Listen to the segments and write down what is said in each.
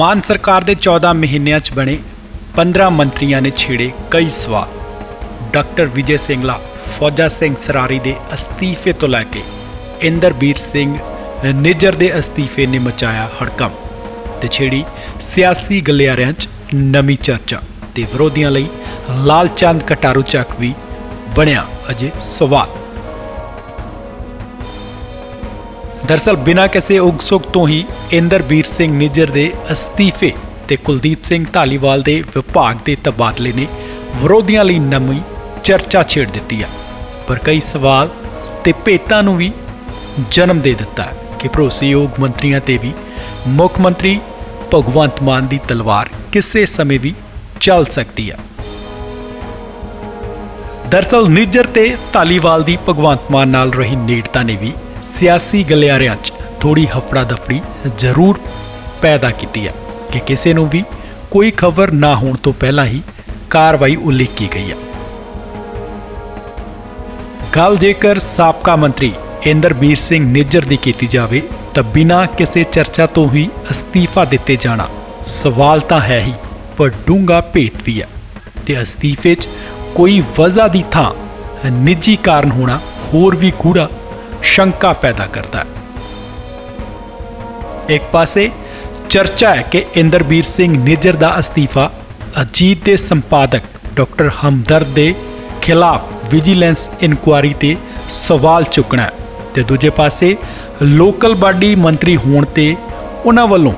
ਮਾਨ ਸਰਕਾਰ ਦੇ 14 ਮਹੀਨਿਆਂ 'ਚ ਬਣੇ 15 ਮੰਤਰੀਆਂ ਨੇ ਛੇੜੇ ਕਈ ਸਵਾਲ। ਡਾਕਟਰ ਵਿਜੇ ਸਿੰਗਲਾ, ਫੌਜਾ ਸਿੰਘ ਸਰਾਰੀ ਦੇ ਅਸਤੀਫੇ ਤੋਂ ਲੈ ਕੇ ਇੰਦਰਬੀਰ ਸਿੰਘ ਨਿੱਜਰ ਦੇ ਅਸਤੀਫੇ ਨੇ ਮਚਾਇਆ ਹੜਕੰਪ ਤੇ ਛੇੜੀ ਸਿਆਸੀ ਗਲਿਆਰਿਆਂ 'ਚ ਨਵੀਂ ਚਰਚਾ ਤੇ ਵਿਰੋਧੀਆਂ ਲਈ ਲਾਲ ਚੰਦ ਕਟਾਰੂ ਚੱਕ ਵੀ ਬਣਿਆ ਅਜੇ ਸਵਾਲ। ਦਰਸਲ ਬਿਨਾਂ ਕਿਸੇ ਉਗਸੁਕ ਤੋਂ ਹੀ ਇੰਦਰਬੀਰ ਸਿੰਘ ਨਿੱਜਰ ਦੇ ਅਸਤੀਫੇ ਤੇ ਕੁਲਦੀਪ ਸਿੰਘ ਢਾਲੀਵਾਲ ਦੇ ਵਿਭਾਗ ਦੇ ਤਬਾਦਲੇ ਨੇ ਵਿਰੋਧੀਆਂ ਲਈ ਨਵੀਂ ਚਰਚਾ ਛੇੜ ਦਿੱਤੀ ਹੈ ਪਰ ਕਈ ਸਵਾਲ ਤੇ ਭੇਤਾਂ ਨੂੰ ਵੀ ਜਨਮ ਦੇ ਦਿੱਤਾ ਕਿ ਭਰੋਸੇਯੋਗ ਮੰਤਰੀਆਂ ਤੇ ਵੀ ਮੁੱਖ ਮੰਤਰੀ ਭਗਵੰਤ ਮਾਨ ਦੀ ਤਲਵਾਰ ਕਿਸੇ ਸਮੇਂ ਵੀ ਚੱਲ ਸਕਦੀ ਹੈ ਦਰਸਲ ਨਿੱਜਰ ਤੇ ਢਾਲੀਵਾਲ ਦੀ ਭਗਵੰਤ ਮਾਨ ਨਾਲ ਰਹੀ ਨੇੜਤਾ ਨੇ ਵੀ ਸਿਆਸੀ ਗਲਿਆਰਿਆਂ 'ਚ ਥੋੜੀ ਹਫੜਾ ਦਫੜੀ ਜ਼ਰੂਰ ਪੈਦਾ ਕੀਤੀ ਹੈ ਕਿ ਕਿਸੇ ਨੂੰ ਵੀ ਕੋਈ ਖਬਰ ਨਾ ਹੋਣ ਤੋਂ ਪਹਿਲਾਂ ਹੀ ਕਾਰਵਾਈ ਉਲੀਕੀ ਗਈ ਹੈ। ਗੱਲ ਜੇਕਰ ਸਾਬਕਾ ਮੰਤਰੀ ਇੰਦਰਬੀਰ ਸਿੰਘ ਨਿੱਜਰ ਦੀ ਕੀਤੀ ਜਾਵੇ ਤਾਂ ਬਿਨਾਂ ਕਿਸੇ ਚਰਚਾ ਤੋਂ ਹੀ ਅਸਤੀਫਾ ਦਿੱਤੇ ਜਾਣਾ ਸਵਾਲ ਤਾਂ ਹੈ ਹੀ, ਪਰ ਡੂੰਗਾ ਭੇਤ ਵੀ ਹੈ ਤੇ ਅਸਤੀਫੇ 'ਚ ਕੋਈ ਵਜ੍ਹਾ ਦੀ ਥਾਂ ਨਿੱਜੀ ਕਾਰਨ ਹੋਣਾ ਹੋਰ ਵੀ ਕੂੜਾ ਸ਼ੰਕਾ ਪੈਦਾ ਕਰਦਾ ਹੈ। ਇੱਕ ਪਾਸੇ ਚਰਚਾ ਹੈ ਕਿ ਇੰਦਰਬੀਰ ਸਿੰਘ ਨਿੱਜਰ ਦਾ ਅਸਤੀਫਾ ਅਜੀਤ ਦੇ ਸੰਪਾਦਕ ਡਾਕਟਰ ਹਮਦਰਦ ਦੇ ਖਿਲਾਫ ਵਿਜੀਲੈਂਸ ਇਨਕੁਆਰੀ ਤੇ ਸਵਾਲ ਚੁੱਕਣਾ ਹੈ ਤੇ ਦੂਜੇ ਪਾਸੇ ਲੋਕਲ ਬਾਡੀ ਮੰਤਰੀ ਹੋਣ ਤੇ ਉਹਨਾਂ ਵੱਲੋਂ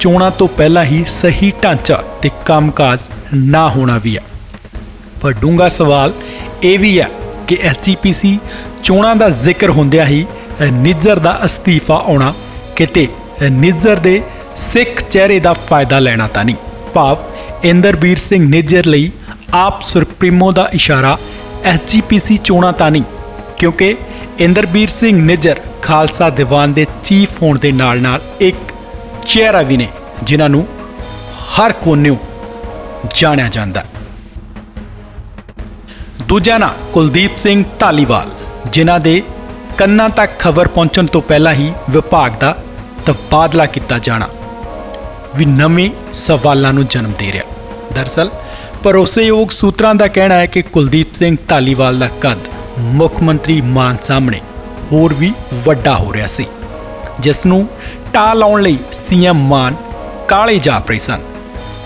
ਚੋਣਾਂ ਤੋਂ ਪਹਿਲਾਂ ਹੀ ਸਹੀ ਢਾਂਚਾ ਤੇ ਕੰਮਕਾਜ ਨਾ ਹੋਣਾ ਵੀ ਹੈ। ਪਰ ਡੂੰਗਾ ਸਵਾਲ ਇਹ ਵੀ ਹੈ ਕਿ ਐਸਜੀਪੀਸੀ ਚੋਣਾਂ ਦਾ ਜ਼ਿਕਰ ਹੁੰਦਿਆਂ ਹੀ ਨਿੱਜਰ ਦਾ ਅਸਤੀਫਾ ਆਉਣਾ, ਕਿਤੇ ਨਿੱਜਰ ਦੇ ਸਿੱਖ ਚਿਹਰੇ ਦਾ ਫਾਇਦਾ ਲੈਣਾ ਤਾਂ ਨਹੀਂ। ਭਾਵ, ਇੰਦਰਬੀਰ ਸਿੰਘ ਨਿੱਜਰ ਲਈ ਆਪ ਸੁਪਰੀਮੋ ਦਾ ਇਸ਼ਾਰਾ ਐਸਜੀਪੀਸੀ ਚੋਣਾਂ ਤਾਂ ਨਹੀਂ, ਕਿਉਂਕਿ ਇੰਦਰਬੀਰ ਸਿੰਘ ਨਿੱਜਰ ਖਾਲਸਾ ਦੀਵਾਨ ਦੇ ਚੀਫ ਹੋਣ ਦੇ ਨਾਲ-ਨਾਲ ਇੱਕ ਚਿਹਰਾ ਵੀ ਨੇ, ਜਿਨ੍ਹਾਂ ਨੂੰ ਹਰ ਕੋਨਿਓਂ ਜਾਣਿਆ ਜਾਂਦਾ। ਦੂਜਾ ਨਾਂ ਕੁਲਦੀਪ ਸਿੰਘ ਢਾਲੀਵਾਲ। ਜਿਨ੍ਹਾਂ ਦੇ ਕੰਨਾਂ ਤੱਕ ਖਬਰ ਪਹੁੰਚਣ ਤੋਂ ਪਹਿਲਾਂ ਹੀ ਵਿਭਾਗ ਦਾ ਤਬਾਦਲਾ ਕੀਤਾ ਜਾਣਾ ਵੀ ਨਵੇਂ ਸਵਾਲਾਂ ਨੂੰ ਜਨਮ ਦੇ ਰਿਹਾ। ਦਰਸਲ, ਭਰੋਸੇਯੋਗ ਸੂਤਰਾਂ ਦਾ ਕਹਿਣਾ ਹੈ ਕਿ ਕੁਲਦੀਪ ਸਿੰਘ ਧਾਲੀਵਾਲ ਦਾ ਕੱਦ ਮੁੱਖ ਮੰਤਰੀ ਮਾਨ ਸਾਹਮਣੇ ਹੋਰ ਵੀ ਵੱਡਾ ਹੋ ਰਿਹਾ ਸੀ, ਜਿਸ ਨੂੰ ਟਾ ਲਾਉਣ ਲਈ ਸੀਐਮ ਮਾਨ ਕਾਲੇ ਜਾਪ ਰਹੇ ਸਨ।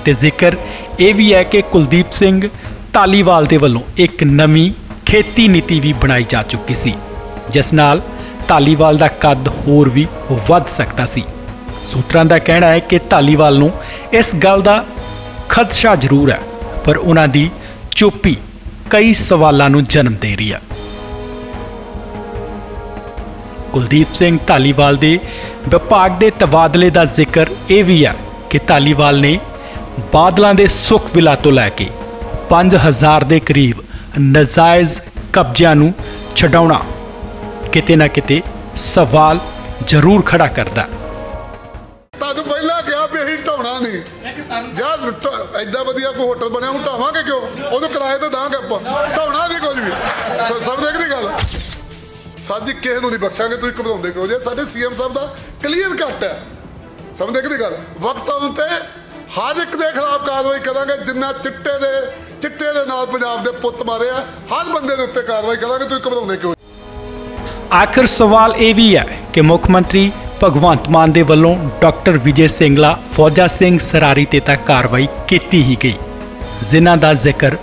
ਤੇ ਜ਼ਿਕਰ ਇਹ ਵੀ ਹੈ ਕਿ ਕੁਲਦੀਪ ਸਿੰਘ ਧਾਲੀਵਾਲ ਦੇ ਵੱਲੋਂ ਇੱਕ ਨਵੀਂ ਖੇਤੀ ਨੀਤੀ ਵੀ ਬਣਾਈ ਜਾ ਚੁੱਕੀ ਸੀ, ਜਿਸ ਨਾਲ ਢਾਲੀਵਾਲ ਦਾ ਕੱਦ ਹੋਰ ਵੀ ਵੱਧ ਸਕਦਾ ਸੀ। ਸੂਤਰਾਂ ਦਾ ਕਹਿਣਾ ਹੈ ਕਿ ਢਾਲੀਵਾਲ ਨੂੰ ਇਸ ਗੱਲ ਦਾ ਖਦਸ਼ਾ ਜ਼ਰੂਰ ਹੈ, ਪਰ ਉਹਨਾਂ ਦੀ ਚੁੱਪੀ ਕਈ ਸਵਾਲਾਂ ਨੂੰ ਜਨਮ ਦੇ ਰਹੀ ਹੈ। ਕੁਲਦੀਪ ਸਿੰਘ ਢਾਲੀਵਾਲ ਦੇ ਵਿਭਾਗ ਦੇ ਤਬਾਦਲੇ ਦਾ ਜ਼ਿਕਰ ਇਹ ਵੀ ਹੈ ਕਿ ਢਾਲੀਵਾਲ ਨੇ ਬਾਦਲਾਂ ਦੇ ਸੁਖ ਵਿਲਾ ਤੋਂ ਲੈ ਕੇ 5000 ਦੇ ਕਰੀਬ ਨਜਾਇਜ਼ ਕਬਜ਼ਿਆਂ ਨੂੰ ਛਡਾਉਣਾ ਕਿਤੇ ਨਾ ਕਿਤੇ ਸਵਾਲ ਜ਼ਰੂਰ ਖੜਾ ਕਰਦਾ ਤੁਹਾਨੂੰ ਪਹਿਲਾਂ ਕਿਹਾ ਵੀ ਅਸੀਂ ਢਾਉਣਾ ਨਹੀਂ। ਜਦ ਐਡਾ ਵਧੀਆ ਕੋਈ ਹੋਟਲ ਬਣਿਆ ਉਹ ਢਾਵਾਂਗੇ ਕਿਉਂ? ਉਹਨੂੰ ਕਿਰਾਏ ਤੇ ਦਾਂਗੇ ਆਪਾਂ। ਢਾਉਣਾ ਨਹੀਂ ਕੁਝ ਵੀ। ਸ- ਸਭ ਦੇਖਦੀ ਗੱਲ? ਸਾਡੀ ਕਿਸੇ ਨੂੰ ਨਹੀਂ ਬਖਸ਼ਾਂਗੇ, ਤੁਸੀਂ ਘਬਰਾਉਂਦੇ ਕਿਉਂ ਜੇ? ਸਾਡੇ ਸੀਐਮ ਸਾਹਿਬ ਦਾ ਕਲੀਅਰ ਕੱਟ ਹੈ। ਸਭ ਦੇਖਦੀ ਗੱਲ? ਵਕਤ ਆਉਣ ਤੇ ਹਰ ਇੱਕ ਦੇ ਖਿਲਾਫ ਕਾਰਵਾਈ ਕਰਾਂਗੇ, ਜਿੰਨਾ ਚਿੱਟੇ ਦੇ ਚਿੱਟੇ ਦੇ ਨਾਲ ਪੰਜਾਬ ਦੇ ਪੁੱਤ ਮਾਰੇ ਆ। ਹਰ ਬੰਦੇ ਦੇ ਉੱਤੇ ਕਾਰਵਾਈ ਕਰਾਂਗੇ, ਤੁਸੀਂ ਘਬਰਾਉਂਦੇ ਕਿਉਂ ਆਖਰ ਸਵਾਲ ਇਹ ਵੀ ਹੈ ਕਿ ਮੁੱਖ ਮੰਤਰੀ ਭਗਵੰਤ ਮਾਨ ਦੇ ਵੱਲੋਂ ਡਾਕਟਰ ਵਿਜੇ ਸਿੰਗਲਾ, ਫੌਜਾ ਸਿੰਘ ਸਰਾਰੀ ਤੇ ਤਾਂ ਕਾਰਵਾਈ ਕੀਤੀ ਹੀ ਗਈ। ਜਿਨ੍ਹਾਂ ਦਾ ਜ਼ਿਕਰ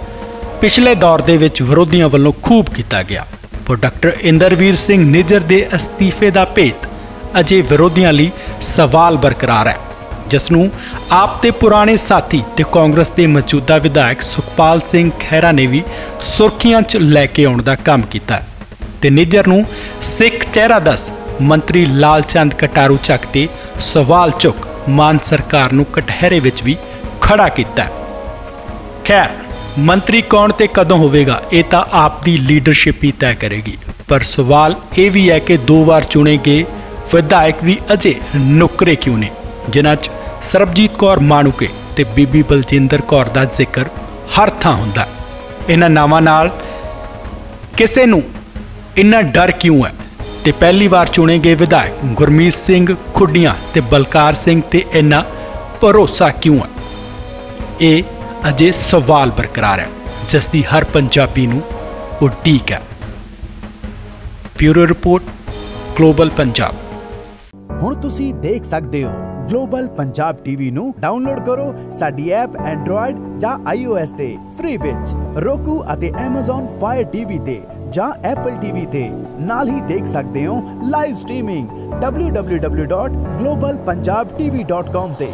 ਪਿਛਲੇ ਦੌਰ ਦੇ ਵਿੱਚ ਵਿਰੋਧੀਆਂ ਵੱਲੋਂ ਖੂਬ ਕੀਤਾ ਗਿਆ। ਪਰ ਡਾਕਟਰ ਇੰਦਰਵੀਰ ਸਿੰਘ ਨਿਜਰ ਦੇ ਅਸਤੀਫੇ ਦਾ ਭੇਤ ਅਜੇ ਵਿਰੋਧੀਆਂ ਲਈ ਸਵਾਲ ਬਰਕਰਾਰ ਹੈ। ਜਿਸ ਨੂੰ ਆਪ ਦੇ ਪੁਰਾਣੇ ਸਾਥੀ ਤੇ ਕਾਂਗਰਸ ਦੇ ਮੌਜੂਦਾ ਵਿਧਾਇਕ ਸੁਖਪਾਲ ਸਿੰਘ ਖਹਿਰਾ ਨੇ ਵੀ ਸੁਰਖੀਆਂ 'ਚ ਲੈ ਕੇ ਆਉਣ ਦਾ ਕੰਮ ਕੀਤਾ। ਤੇ ਨਿੱਜਰ ਨੂੰ ਸਿੱਖ ਚਿਹਰਾ ਦੱਸ ਮੰਤਰੀ ਲਾਲਚੰਦ ਕਟਾਰੂ ਚੱਕ ਤੇ ਸਵਾਲ ਚੁੱਕ ਮਾਨ ਸਰਕਾਰ ਨੂੰ ਕਟਹਿਰੇ ਵਿੱਚ ਵੀ ਖੜਾ ਕੀਤਾ। ਖੈਰ, ਮੰਤਰੀ ਕੌਣ ਤੇ ਕਦੋਂ ਹੋਵੇਗਾ, ਇਹ ਤਾਂ ਆਪ ਦੀ ਲੀਡਰਸ਼ਿਪ ਹੀ ਤੈਅ ਕਰੇਗੀ। ਪਰ ਸਵਾਲ ਇਹ ਵੀ ਹੈ ਕਿ ਦੋ ਵਾਰ ਚੁਣੇ ਗਏ ਵਿਧਾਇਕ ਵੀ ਅਜੇ ਨੁਕਰੇ ਕਿਉਂ ਨੇ, ਜਿਨ੍ਹਾਂ 'ਚ ਸਰਬਜੀਤ ਕੌਰ ਮਾਣੂਕੇ ਤੇ ਬੀਬੀ ਬਲਜਿੰਦਰ ਕੌਰ ਦਾ ਜ਼ਿਕਰ ਹਰ ਥਾਂ ਹੁੰਦਾ। ਇਹਨਾਂ ਨਾਵਾਂ ਨਾਲ ਕਿਸੇ ਨੂੰ ਇੰਨਾ ਡਰ ਕਿਉਂ ਹੈ? ਤੇ ਪਹਿਲੀ ਵਾਰ ਚੁਣੇ ਗਏ ਵਿਧਾਇਕ ਗੁਰਮੀਤ ਸਿੰਘ ਖੁੱਡੀਆਂ ਤੇ ਬਲਕਾਰ ਸਿੰਘ ਤੇ ਇੰਨਾ ਭਰੋਸਾ ਕਿਉਂ ਹੈ? ਇਹ ਅਜੇ ਸਵਾਲ ਬਰਕਰਾਰ ਹੈ, ਜਿਸ ਦੀ ਹਰ ਪੰਜਾਬੀ ਨੂੰ ਉਡੀਕ ਹੈ। Bureau report, Global Punjab. ਹੁਣ ਤੁਸੀਂ ਦੇਖ ਸਕਦੇ ਹੋ ਗਲੋਬਲ ਪੰਜਾਬ ਟੀਵੀ ਨੂੰ ਡਾਊਨਲੋਡ ਕਰੋ ਸਾਡੀ ਐਪ ਐਂਡਰੋਇਡ ਜਾਂ iOS ਤੇ ਫ੍ਰੀ ਵਿੱਚ। Roku ਅਤੇ Amazon Fire TV ਤੇ ਜਾਂ Apple TV ਤੇ। ਨਾਲ ਹੀ ਦੇਖ ਸਕਦੇ ਹੋ ਲਾਈਵ ਸਟ੍ਰੀਮਿੰਗ www.globalpunjabtv.com ਤੇ।